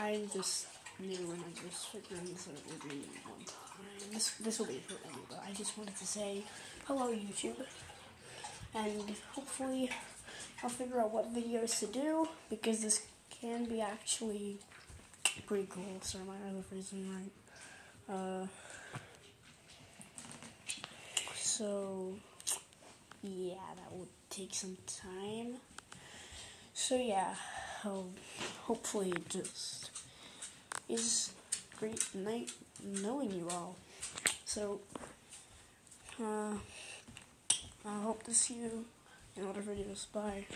I'm just new and I'm just figuring this out every one time. This this will be short anyway, but I just wanted to say hello YouTube. And hopefully I'll figure out what videos to do because this can be actually pretty cool. Sorry, my other isn't right. Uh, so yeah, that will take some time. So yeah, I'll hopefully just is great night knowing you all. So uh, I hope to see you in other videos. Bye.